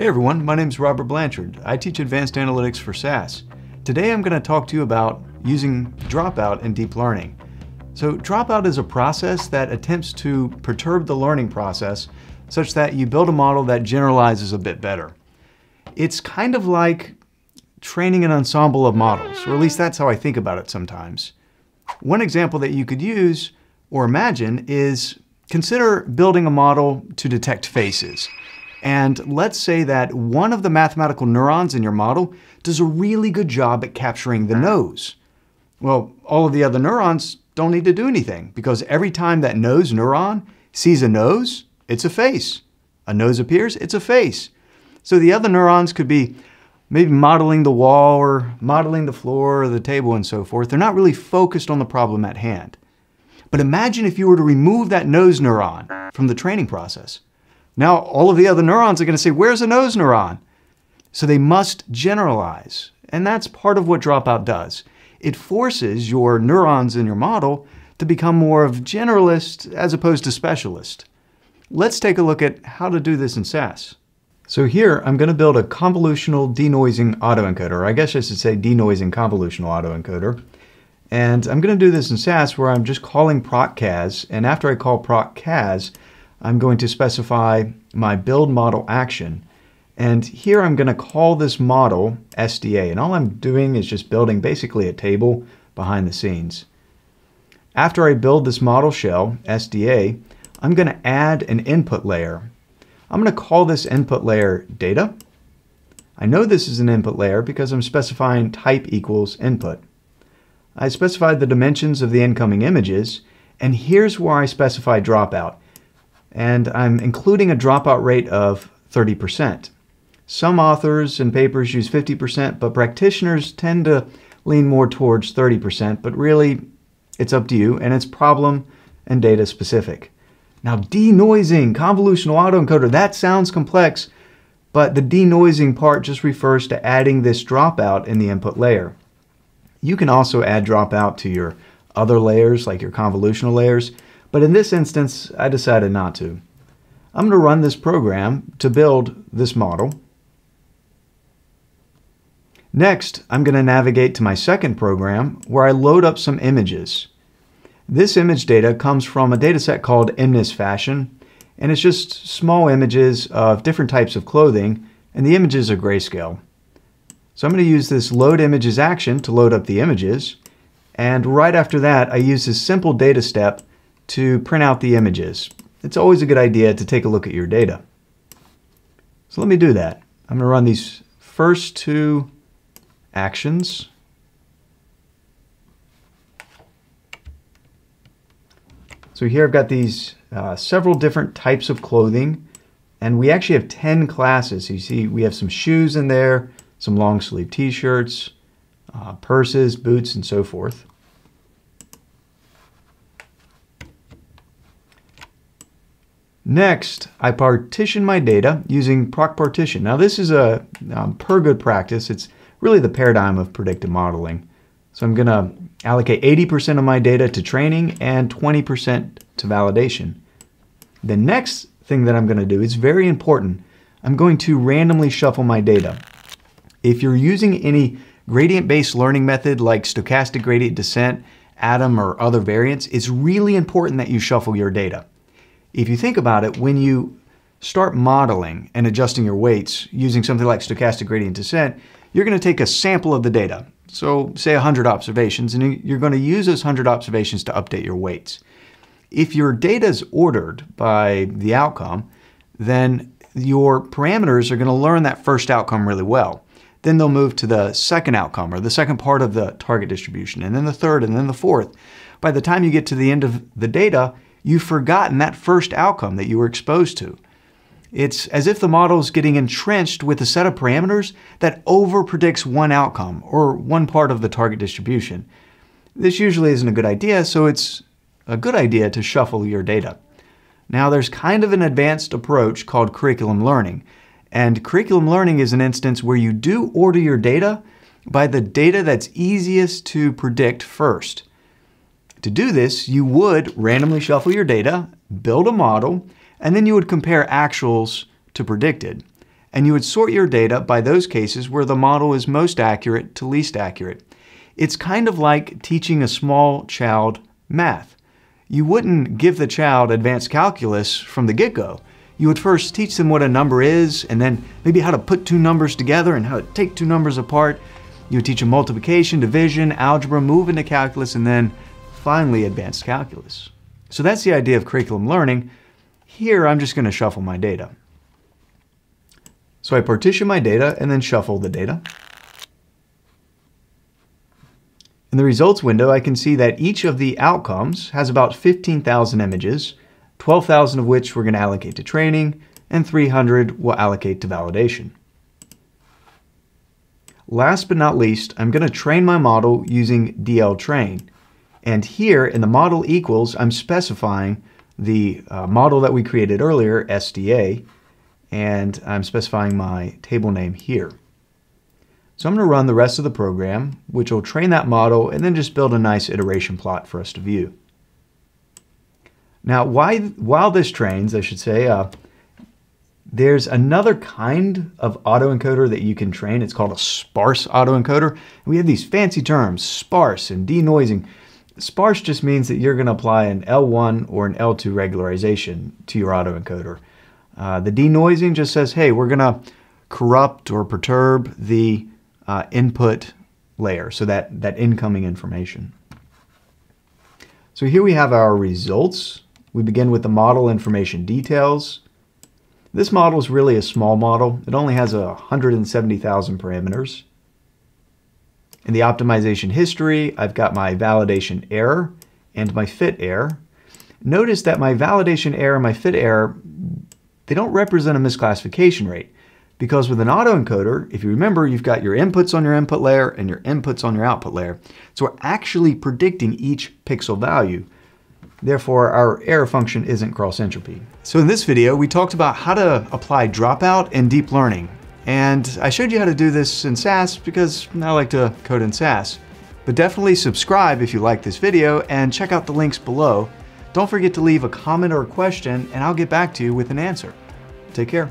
Hey everyone, my name is Robert Blanchard. I teach advanced analytics for SAS. Today I'm going to talk to you about using dropout in deep learning. So dropout is a process that attempts to perturb the learning process such that you build a model that generalizes a bit better. It's kind of like training an ensemble of models, or at least that's how I think about it sometimes. One example that you could use or imagine is consider building a model to detect faces. And let's say that one of the mathematical neurons in your model does a really good job at capturing the nose. Well, all of the other neurons don't need to do anything because every time that nose neuron sees a nose, it's a face. A nose appears, it's a face. So the other neurons could be maybe modeling the wall or modeling the floor or the table and so forth. They're not really focused on the problem at hand. But imagine if you were to remove that nose neuron from the training process. Now all of the other neurons are going to say, where's a nose neuron? So they must generalize. And that's part of what dropout does. It forces your neurons in your model to become more of generalist as opposed to specialist. Let's take a look at how to do this in SAS. So here I'm going to build a convolutional denoising autoencoder, I guess I should say denoising convolutional autoencoder. And I'm going to do this in SAS where I'm just calling PROC proc_cas, and after I call PROC proc_cas, I'm going to specify my build model action. And here I'm going to call this model SDA. And all I'm doing is just building basically a table behind the scenes. After I build this model shell, SDA, I'm going to add an input layer. I'm going to call this input layer data. I know this is an input layer because I'm specifying type equals input. I specified the dimensions of the incoming images, and here's where I specify dropout and I'm including a dropout rate of 30%. Some authors and papers use 50%, but practitioners tend to lean more towards 30%, but really it's up to you and it's problem and data specific. Now denoising, convolutional autoencoder, that sounds complex, but the denoising part just refers to adding this dropout in the input layer. You can also add dropout to your other layers, like your convolutional layers, but in this instance, I decided not to. I'm going to run this program to build this model. Next, I'm going to navigate to my second program where I load up some images. This image data comes from a dataset called MNIST Fashion, and it's just small images of different types of clothing, and the images are grayscale. So I'm going to use this load images action to load up the images, and right after that, I use this simple data step to print out the images. It's always a good idea to take a look at your data. So let me do that. I'm going to run these first two actions. So here I've got these uh, several different types of clothing and we actually have 10 classes. You see we have some shoes in there, some long sleeve t-shirts, uh, purses, boots, and so forth. Next, I partition my data using proc partition. Now this is a um, per good practice. It's really the paradigm of predictive modeling. So I'm going to allocate 80% of my data to training and 20% to validation. The next thing that I'm going to do is very important. I'm going to randomly shuffle my data. If you're using any gradient-based learning method like stochastic gradient descent, ADAM, or other variants, it's really important that you shuffle your data. If you think about it, when you start modeling and adjusting your weights using something like stochastic gradient descent, you're going to take a sample of the data. So say 100 observations, and you're going to use those 100 observations to update your weights. If your data is ordered by the outcome, then your parameters are going to learn that first outcome really well. Then they'll move to the second outcome or the second part of the target distribution, and then the third, and then the fourth. By the time you get to the end of the data, you've forgotten that first outcome that you were exposed to. It's as if the model is getting entrenched with a set of parameters that overpredicts one outcome or one part of the target distribution. This usually isn't a good idea, so it's a good idea to shuffle your data. Now there's kind of an advanced approach called curriculum learning. And curriculum learning is an instance where you do order your data by the data that's easiest to predict first. To do this, you would randomly shuffle your data, build a model, and then you would compare actuals to predicted. and you would sort your data by those cases where the model is most accurate to least accurate. It's kind of like teaching a small child math. You wouldn't give the child advanced calculus from the get-go. You would first teach them what a number is, and then maybe how to put two numbers together and how to take two numbers apart. You would teach them multiplication, division, algebra, move into calculus, and then finally advanced calculus. So that's the idea of curriculum learning. Here, I'm just going to shuffle my data. So I partition my data and then shuffle the data. In the results window, I can see that each of the outcomes has about 15,000 images, 12,000 of which we're going to allocate to training, and 300 will allocate to validation. Last but not least, I'm going to train my model using DLTrain. And here in the model equals, I'm specifying the uh, model that we created earlier, SDA, and I'm specifying my table name here. So I'm going to run the rest of the program, which will train that model and then just build a nice iteration plot for us to view. Now, why, while this trains, I should say, uh, there's another kind of autoencoder that you can train. It's called a sparse autoencoder. We have these fancy terms, sparse and denoising. Sparse just means that you're going to apply an L1 or an L2 regularization to your autoencoder. Uh, the denoising just says, hey, we're going to corrupt or perturb the uh, input layer, so that, that incoming information. So here we have our results. We begin with the model information details. This model is really a small model. It only has 170,000 parameters. In the optimization history, I've got my validation error and my fit error. Notice that my validation error and my fit error, they don't represent a misclassification rate. Because with an autoencoder, if you remember, you've got your inputs on your input layer and your inputs on your output layer. So we're actually predicting each pixel value. Therefore, our error function isn't cross entropy. So in this video, we talked about how to apply dropout and deep learning. And I showed you how to do this in SAS because I like to code in SAS. But definitely subscribe if you like this video and check out the links below. Don't forget to leave a comment or a question and I'll get back to you with an answer. Take care.